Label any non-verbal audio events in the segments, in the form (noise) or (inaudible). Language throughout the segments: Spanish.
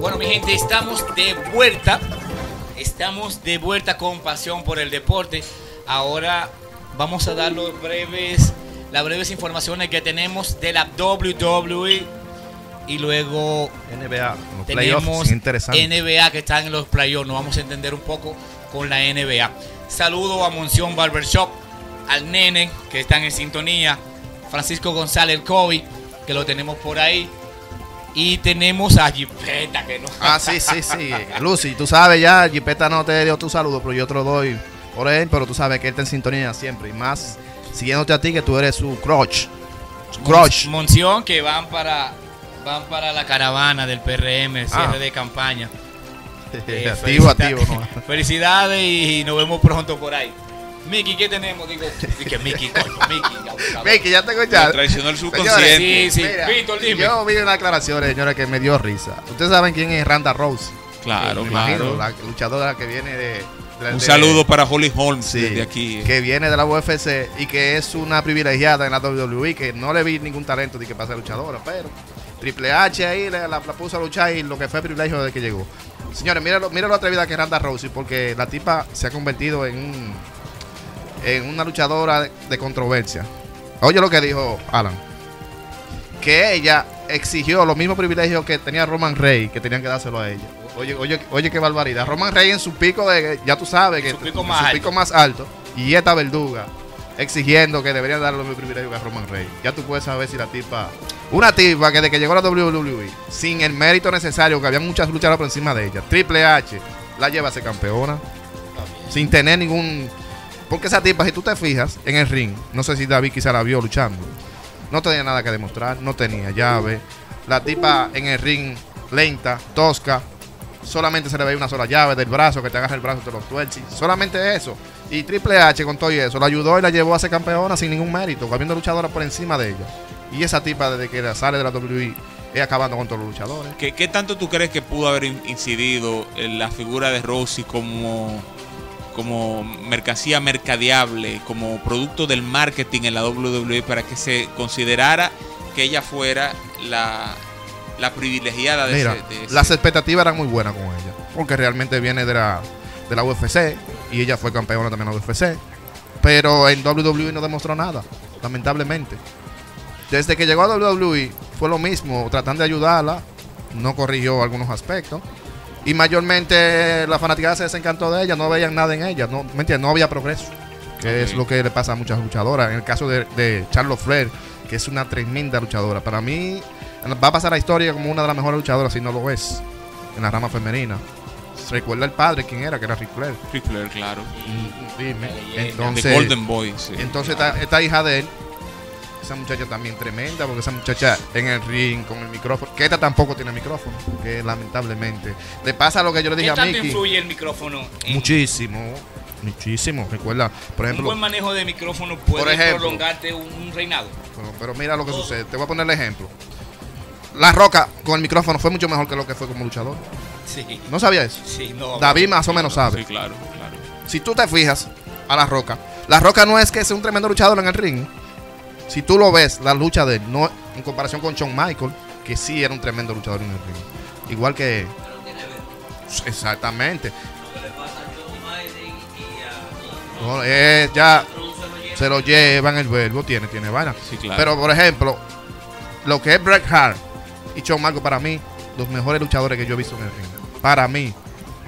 Bueno, mi gente, estamos de vuelta. Estamos de vuelta con pasión por el deporte. Ahora vamos a dar los breves, las breves informaciones que tenemos de la WWE y luego NBA, los tenemos. NBA que están en los playoffs. Nos vamos a entender un poco con la NBA. Saludo a Monción Barbershop, al nene que están en sintonía, Francisco González Kobe, que lo tenemos por ahí. Y tenemos a Jipeta, que no. Ah, sí, sí, sí. Lucy, tú sabes ya, Jipeta no te dio tu saludo, pero yo te lo doy por él, pero tú sabes que él está en sintonía siempre. Y más siguiéndote a ti, que tú eres su crush. Su crush. Monción que van para van para la caravana del PRM, cierre Ah. de campaña. Eh, (laughs) activo, felicita- activo. ¿no? (laughs) Felicidades y nos vemos pronto por ahí. Miki, ¿qué tenemos? Digo, dije Miki, coño, Miki. abusador. Vicky, ya tengo ya. Me traicionó el Señores, subconsciente. Sí, sí. Víctor, dime. Yo vi una aclaración, señores, que me dio risa. Ustedes saben quién es Randa Rose. Claro, Me claro. imagino, la luchadora que viene de. de- Un de- saludo para Holly Holmes Sí, desde aquí. que viene de la UFC y que es una privilegiada en la WWE, que no le vi ningún talento de que pase luchadora, pero Triple H ahí la, la puso a luchar y lo que fue privilegio desde que llegó. Señores, miren lo, miren lo atrevida que es Randa Rousey, porque la tipa se ha convertido en un- en una luchadora de, controversia. Oye lo que dijo Alan, que ella exigió los mismos privilegios que tenía Roman Rey, que tenían que dárselo a ella. Oye, oye, oye qué barbaridad. Roman Rey en su pico de, ya tú sabes, que Su pico más su alto. pico más alto. Y esta verduga exigiendo que deberían darle los mismos privilegios que a Roman Rey. Ya tú puedes saber si la tipa, una tipa que desde que llegó a la WWE, sin el mérito necesario, que había muchas luchadoras por encima de ella, Triple H, la lleva a ser campeona, sin tener ningún... Porque esa tipa, si tú te fijas en el ring, no sé si David quizá la vio luchando, no tenía nada que demostrar, no tenía llave. La tipa en el ring, lenta, tosca, solamente se le veía una sola llave del brazo, que te agarra el brazo, te lo tuerce. Solamente eso. Y Triple H con todo y eso, la ayudó y la llevó a ser campeona sin ningún mérito, habiendo luchadora por encima de ella. Y esa tipa, desde que sale de la WWE, es acabando con todos los luchadores. ¿Qué, tanto tú crees que pudo haber in- incidido en la figura de Rossi como, como mercancía mercadeable, como producto del marketing en la WWE para que se considerara que ella fuera la, la privilegiada de, Mira, ese, de ese- las expectativas eran muy buenas con ella, porque realmente viene de la, de la UFC y ella fue campeona también de la UFC. Pero en WWE no demostró nada, lamentablemente. Desde que llegó a WWE fue lo mismo, tratando de ayudarla, no corrigió algunos aspectos. Y mayormente la fanaticada se desencantó de ella, no veían nada en ella, no, ¿me entiendes? no había progreso, que es lo que le pasa a muchas luchadoras. En el caso de, de Charlotte Flair, que es una tremenda luchadora, para mí va a pasar a la historia como una de las mejores luchadoras, si no lo es, en la rama femenina. Recuerda el padre, quién era, que era Ric Flair. Ric Flair, claro. Dime. leyenda. Entonces, The Golden Boy. sí. entonces esta, esta hija de él, esa muchacha también tremenda, porque esa muchacha en el ring con el micrófono, que esta tampoco tiene micrófono, que lamentablemente le pasa lo que yo le ¿Qué dije a tanto Mickey. influye el micrófono? en- Muchísimo, muchísimo. Recuerda, por Un ejemplo, buen manejo de micrófono puede ejemplo. prolongarte un, un reinado. pero, pero mira lo que sucede. Te voy a poner el ejemplo. La Roca con el micrófono fue mucho mejor que lo que fue como luchador. Sí, ¿No sabía eso? sí, no. David más o menos Sí, sabe. claro, claro. Si tú te fijas a La Roca, La Roca no es que sea un tremendo luchador en el ring. Si tú lo ves, la lucha de él, no en comparación con Shawn Michael, que sí era un tremendo luchador en el ring. Igual que. Exactamente. No, es ya se lo llevan el verbo, tiene, tiene vaina. Sí, claro. Pero por ejemplo, lo que es Bret Hart y Shawn Michaels para mí, los mejores luchadores que yo he visto en el ring. Para mí.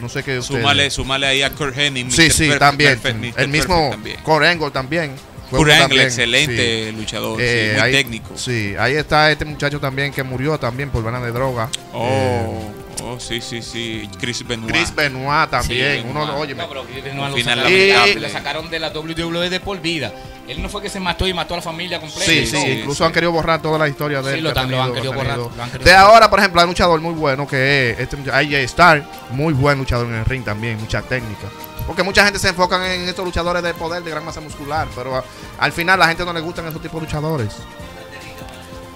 No sé qué Súmale, súmale ahí a Kurt Hennig. Sí, sí, Perfect, también. Perfect, el Perfect mismo también. Kurt Angle también. Kurt Angle, excelente sí. luchador, Eh, sí, muy ahí- técnico. Sí, ahí está este muchacho también que murió también por vena de droga. Oh, Eh, oh, sí, sí, sí. Chris Benoit. Chris Benoit también. Sí, uno, Benoit. óyeme, No, pero Chris Benoit lo Final sacaron, lamentable. lo sacaron de la WWE de por vida. Él no fue que se mató y mató a la familia completa. Sí, sí, incluso sí. han querido borrar toda la historia de Sí, él. lo han querido borrar, han De ahora, por ejemplo, hay un luchador muy bueno que es este muchacho, AJ Star, muy buen luchador en el ring también, mucha técnica. Porque mucha gente se enfoca en estos luchadores de poder, de gran masa muscular, pero a- al final a la gente no le gustan esos tipos de luchadores.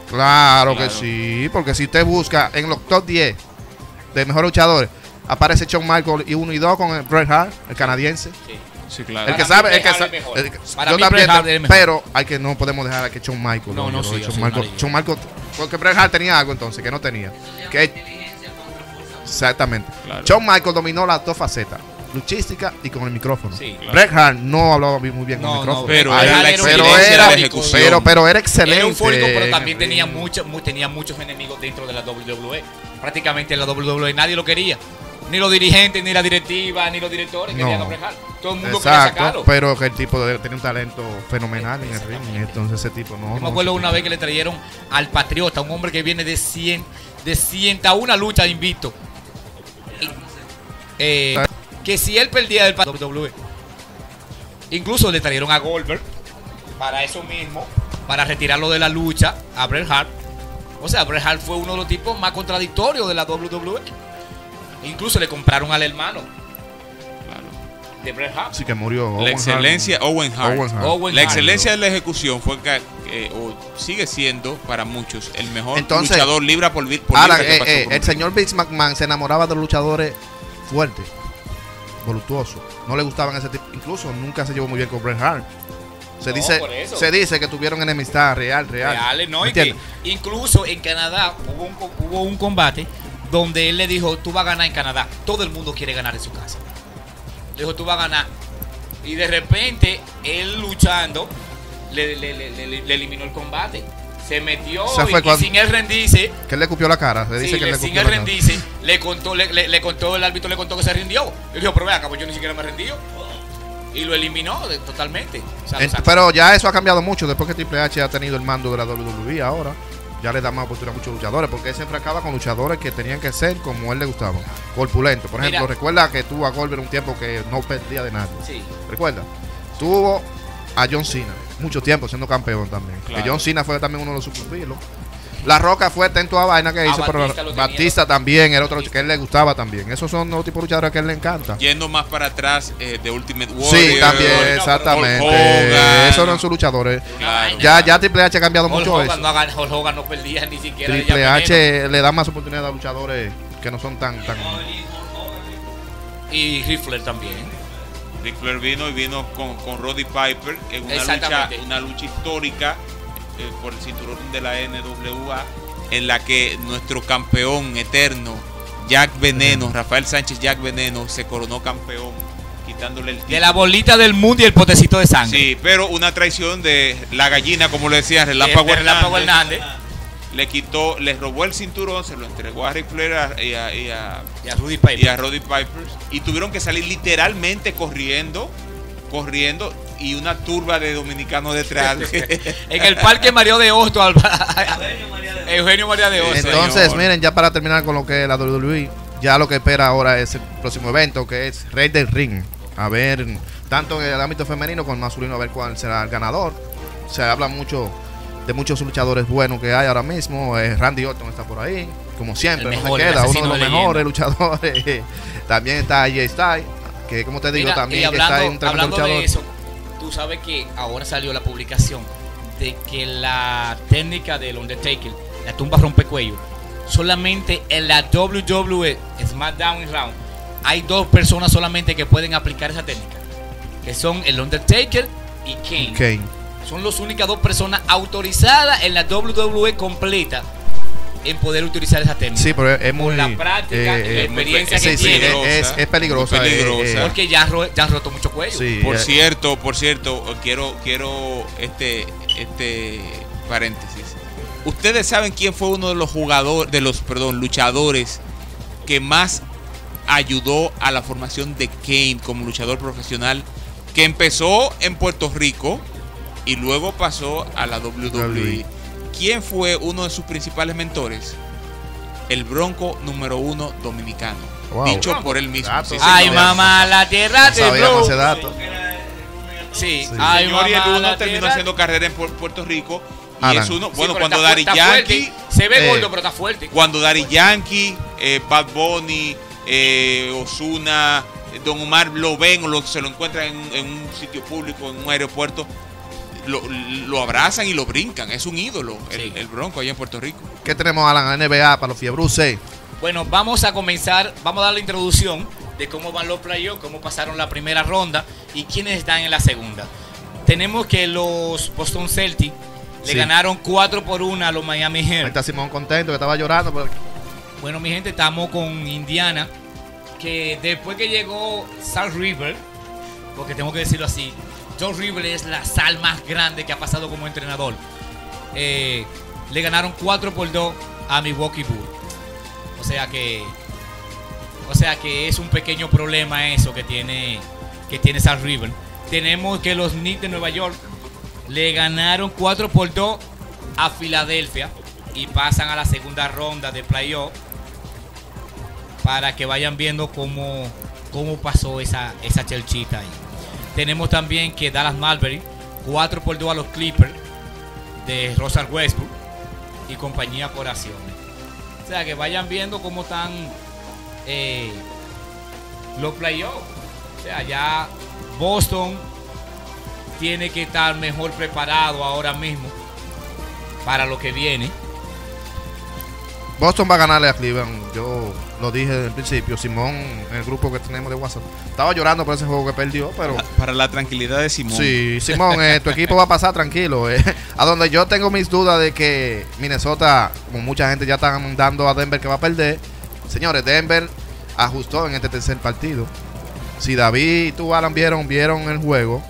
Claro, que sí, porque si usted busca en los top 10 de mejores luchadores, aparece Shawn Michaels y 1 y 2 con el Bret Hart, el canadiense. Sí. Sí, claro. El que Para mí, sabe, el que sabe. el que- Para yo mí, también, Bret Hart es mejor. pero hay que no podemos dejar a que Shawn Michaels. No, no, yo sí, Shawn. Shawn Michaels, porque Bret Hart tenía algo entonces que no tenía. Que exactamente. Claro. Shawn Michaels dominó las dos facetas, luchística y con el micrófono. Sí, claro. Bret Hart no hablaba muy muy bien con el no, micrófono. Pero Ay, era la pero excelencia era- de la ejecución. pero, pero era excelente. Era eufórico, pero también en tenía, mucho, mu- tenía muchos enemigos dentro de la WWE. Prácticamente en la WWE nadie lo quería. Ni los dirigentes, ni la directiva, ni los directores querían a Bret Hart. Todo el mundo quería Exacto, sacarlo. pero que el tipo de- tenía un talento fenomenal en el ring. Entonces ese tipo no. Yo me acuerdo una vez que le trajeron al Patriota, un hombre que viene de 100, de 101 luchas invicto. Eh, que si él perdía del WWE. Incluso le trajeron a Goldberg para eso mismo, para retirarlo de la lucha a Bret Hart. O sea, Bret Hart fue uno de los tipos más contradictorios de la WWE. Incluso le compraron al hermano Claro. de Bret Hart. Sí, que murió. La Owen excelencia, Hart. Owen Hart. Owen Hart. Owen La Hart. excelencia de la ejecución fue que, eh, o sigue siendo para muchos el mejor Entonces, luchador libra por, por Ahora, libra que eh, eh, el señor Vince McMahon se enamoraba de los luchadores fuertes, voluptuosos. No le gustaban ese tipo. Incluso nunca se llevó muy bien con Bret Hart. Se, No, dice, se dice que tuvieron enemistad real, real. reales, ¿no? ¿Me Y que incluso en Canadá hubo un, co- hubo un combate donde él le dijo, tú vas a ganar en Canadá. Todo el mundo quiere ganar en su casa. Le dijo, tú vas a ganar. Y de repente, él luchando, le, le- le- le- le eliminó el combate. Se metió Se y, fue y cuando- sin él rendirse, Que él le cupió la cara. Se dice sí, que le- le sin él rendirse, le contó, le, le- le contó, el árbitro le contó que se rindió. Él dijo, pero ve acá, pues yo ni siquiera me rendí. Y lo eliminó de- totalmente. O sea, sacó. pero ya eso ha cambiado mucho después que Triple H ha tenido el mando de la WWE ahora. Ya le da más oportunidad a muchos luchadores, porque él siempre acaba con luchadores que tenían que ser como él le gustaba, corpulento. Por ejemplo, Mira. recuerda que tuvo a Goldberg un tiempo que no perdía de nadie. Sí. Recuerda, tuvo a John Cena mucho tiempo siendo campeón también. Claro. Que John Cena fue también uno de sus pupilos. La Roca fue atento a vaina que A hizo, pero Batista tenía. Batista también era otro Batista. que él le gustaba también. Esos son los tipos de luchadores que él le encanta. Yendo más para atrás eh, de Ultimate Warrior. Sí, también, pero exactamente. Hogan. Esos no son luchadores. Claro. Ya, ya Triple H ha cambiado Hulk mucho Hogan eso. no, Hulk Hogan no perdía ni siquiera. Triple H le da más oportunidad a luchadores que no son tan, tan Y Rifler también. Ric Flair vino y vino con, con Roddy Piper en una lucha, una lucha histórica eh, por el cinturón de la NWA en la que nuestro campeón eterno Jack Veneno, Rafael Sánchez Jack Veneno, se coronó campeón quitándole el título. De la bolita del mundo y el potecito de sangre. Sí, pero una traición de la gallina, como le decía Relámpago Relámpago Hernández, Hernández le quitó, le robó el cinturón, se lo entregó a Ric Flair a- y a- y a, y a Rudy Piper. y a Roddy Piper y tuvieron que salir literalmente corriendo, corriendo y una turba de dominicanos detrás. (laughs) En el Parque Mario de Hosto. al- Eugenio María de Hosto. Entonces, señor. miren, ya para terminar con lo que es la WWE, ya lo que espera ahora es el próximo evento, que es Rey del Ring. A ver, tanto en el ámbito femenino como masculino, a ver cuál será el ganador. Se habla mucho de muchos luchadores buenos que hay ahora mismo. Eh, Randy Orton está por ahí, como siempre, no se queda, uno de los de mejores luchadores. (laughs) También está Jay Styles, que como te digo, Mira, también hablando, un tremendo hablando luchador. de eso, tú sabes que ahora salió la publicación de que la técnica del Undertaker, la tumba rompecuello, solamente en la WWE SmackDown y Round hay dos personas solamente que pueden aplicar esa técnica, que son el Undertaker y Kane. Kane. Son las únicas dos personas autorizadas en la WWE completa en poder utilizar esa técnica. Sí, pero es, es muy. la práctica y la eh, experiencia sí, que sí, tiene. es, es peligrosa. Muy eh, peligrosa. eh, Porque ya, han ro- ya han roto mucho cuello. sí, Por eh, cierto, por cierto, quiero, quiero este, este paréntesis. Ustedes saben quién fue uno de los jugadores, de los, perdón, luchadores que más ayudó a la formación de Kane como luchador profesional, que empezó en Puerto Rico y luego pasó a la WWE. WWE. ¿Quién fue uno de sus principales mentores? El Bronco número uno dominicano. Wow. Dicho por él mismo. Sí, Ay, mamá, la tierra no te sabíamos ese dato. Sí, Sí. ay, Señor, y el mamá, uno la terminó tierra- haciendo carrera en Pu- Puerto Rico. Y Alan. es uno, bueno, cuando fuerte. Yankee, Se ve eh, gordo, pero está fuerte. cuando Daddy Yankee, eh, Bad Bunny, eh, Osuna, Don Omar lo ven o lo- se lo encuentran en un sitio público, en un aeropuerto, lo, lo abrazan y lo brincan. Es un ídolo, el, Sí. el Bronco allá en Puerto Rico. ¿Qué tenemos, Alan? NBA para los fiebruces. Bueno, vamos a comenzar, vamos a dar la introducción de cómo van los playoffs, cómo pasaron la primera ronda y quiénes están en la segunda. Tenemos que los Boston Celtics le Sí. ganaron 4 por 1 a los Miami Ahí Heat. está Simón contento que estaba llorando. pero- Bueno, mi gente, estamos con Indiana, que después que llegó Sal River, porque tengo que decirlo así, John River es la sal más grande que ha pasado como entrenador. Eh, le ganaron 4 por 2 a Milwaukee Bull. O sea que o sea que es un pequeño problema eso que tiene que tiene Sal River. Tenemos que los Knicks de Nueva York le ganaron 4 por 2 a Filadelfia y pasan a la segunda ronda de playoff para que vayan viendo cómo, cómo pasó esa, esa chelchita ahí. Tenemos también que Dallas Marbury 4 por 2 a los Clippers de Russell Westbrook y compañía por acciones. O sea que vayan viendo cómo están eh, los playoffs. O sea, ya Boston tiene que estar mejor preparado ahora mismo para lo que viene. Boston va a ganarle a Cleveland. Yo lo dije desde el principio. Simón, en el grupo que tenemos de WhatsApp, estaba llorando por ese juego que perdió, pero. Para la tranquilidad de Simón. Sí, Simón, eh, tu equipo va a pasar tranquilo. eh. A donde yo tengo mis dudas de que Minnesota, como mucha gente ya están dando a Denver que va a perder. Señores, Denver ajustó en este tercer partido. Si David y tú, Alan, vieron, vieron el juego,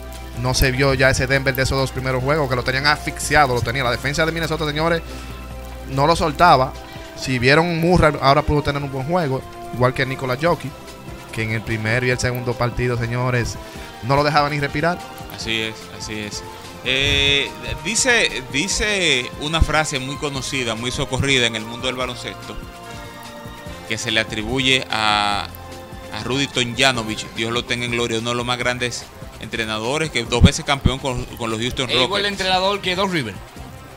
no se vio ya ese Denver de esos dos primeros juegos que lo tenían asfixiado. Lo tenía. La defensa de Minnesota, señores, no lo soltaba. Si vieron Murray, ahora pudo tener un buen juego, igual que Nicolás Jockey, que en el primer y el segundo partido, señores, no lo dejaban ni respirar. Así es, así es. Eh, dice, dice una frase muy conocida, muy socorrida en el mundo del baloncesto, que se le atribuye a, a Rudy Tonjanovich, Dios lo tenga en gloria, uno de los más grandes entrenadores, que dos veces campeón con, con los Houston Es igual el Rockets. entrenador que Dos River.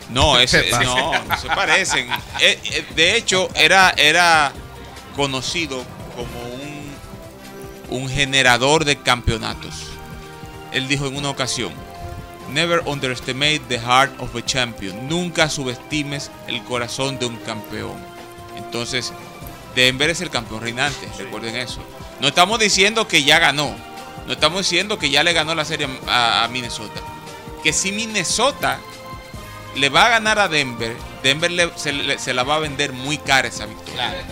No, ese- no, no se parecen. Eh, eh, de hecho, era, era conocido como un, un generador de campeonatos. Él dijo en una ocasión, Never underestimate the heart of a champion. Nunca subestimes el corazón de un campeón. Entonces, Denver es el campeón reinante, recuerden eso. No estamos diciendo que ya ganó. No estamos diciendo que ya le ganó la serie a, a Minnesota. Que si Minnesota le va a ganar a Denver, Denver le- se, le- se la va a vender muy cara esa victoria. Claro.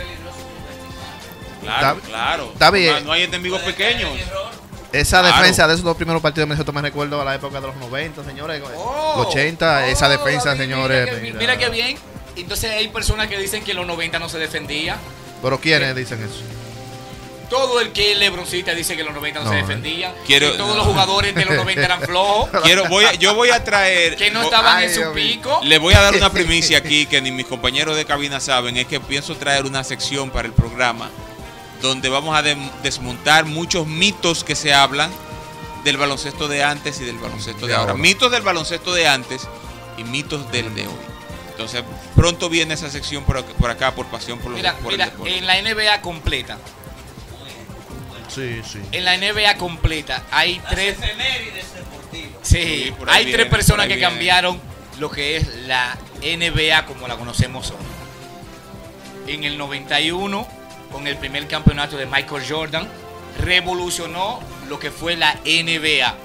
Claro, claro. David, no, no hay enemigos pequeños. Esa Claro. defensa de esos dos primeros partidos me recuerdo a la época de los 90, señores. Oh, los 80, esa defensa, David, señores. Mira, que- mira. mira qué bien. Entonces hay personas que dicen que en los 90 no se defendía. Pero ¿quiénes dicen eso? Todo el que es lebroncita dice que en los 90 no, No, se eh. defendía. Quiero- que todos no. los jugadores de los (laughs) 90 eran flojos. Quiero, voy a- yo voy a traer. Que no estaban Ay, en su pico. Le voy a dar una primicia aquí que ni mis compañeros de cabina saben, es que pienso traer una sección para el programa donde vamos a desmontar muchos mitos que se hablan del baloncesto de antes y del baloncesto de, De ahora. ahora. Mitos del baloncesto de antes y mitos del de hoy. Entonces, pronto viene esa sección por, ac- por acá, por pasión por, los, Mira, por el mira, deporte. en la NBA completa, Sí, sí. en la NBA completa hay tres, sí, hay viene, tres personas que viene. cambiaron lo que es la NBA como la conocemos hoy. En el 91, con el primer campeonato de Michael Jordan, revolucionó lo que fue la NBA.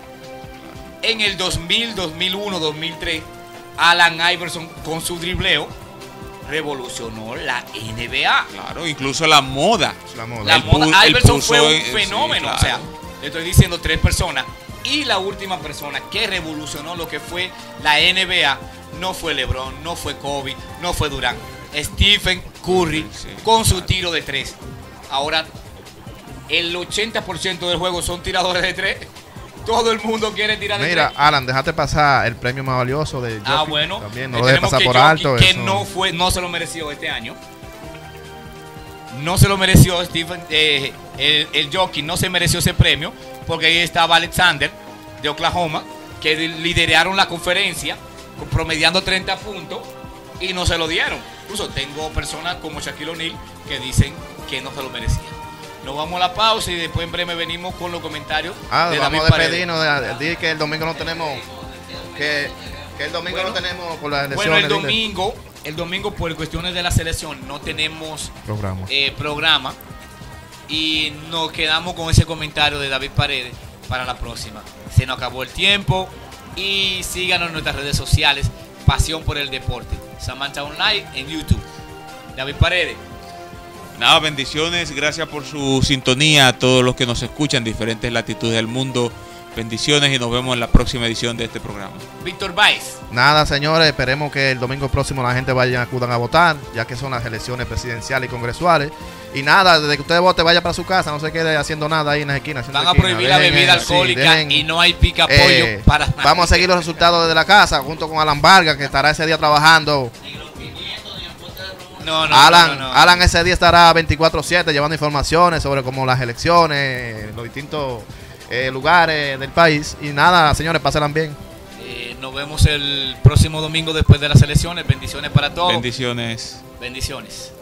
En el 2000, 2001, 2003, Alan Iverson con su dribleo revolucionó la NBA. Claro, incluso la moda. La moda. La moda, fue un sí, fenómeno. claro. O sea, le estoy diciendo tres personas. Y la última persona que revolucionó lo que fue la NBA no fue LeBron, no fue Kobe, no fue Durant. Stephen Curry Sí, con su claro. tiro de tres. Ahora, el 80% del juego son tiradores de tres. Todo el mundo quiere tirar de Mira, tres. Alan, déjate pasar el premio más valioso de Ah, Jokic bueno. También, no lo dejes pasar por Jokic, alto. Que eso. no fue, no se lo mereció este año. No se lo mereció Stephen, eh, el, el jockey no se mereció ese premio porque ahí estaba Alexander de Oklahoma que lideraron la conferencia con- promediando 30 puntos y no se lo dieron. Incluso tengo personas como Shaquille O'Neal que dicen que no se lo merecía. Nos vamos a la pausa y después en breve venimos con los comentarios Ah, de vamos David a despedirnos. De, de- que el domingo no tenemos. Que, que el domingo Bueno. no tenemos por las Bueno, elecciones. el dile. domingo, el domingo por cuestiones de la selección no tenemos Programa. eh, programa. Y nos quedamos con ese comentario de David Paredes para la próxima. Se nos acabó el tiempo. Y síganos en nuestras redes sociales. Pasión por el deporte. Samantha Online en YouTube. David Paredes. Nada, bendiciones. Gracias por su sintonía a todos los que nos escuchan en diferentes latitudes del mundo. Bendiciones y nos vemos en la próxima edición de este programa. Víctor Baez. Nada, señores, esperemos que el domingo próximo la gente vaya acudan a votar, ya que son las elecciones presidenciales y congresuales. Y nada, desde que usted vote, vaya para su casa, no se quede haciendo nada ahí en las esquinas. Van a esquinas. prohibir la bebida sí, alcohólica dejen, y no hay pica pollo eh, para nadie. Vamos a seguir los resultados desde la casa, junto con Alan Vargas, que estará ese día trabajando. No, no, Alan, no, no, no. Alan ese día estará 24-7 llevando informaciones sobre como las elecciones, los distintos eh, lugares del país. Y nada, señores, pásenla bien. Eh, nos vemos el próximo domingo después de las elecciones. Bendiciones para todos. Bendiciones. Bendiciones.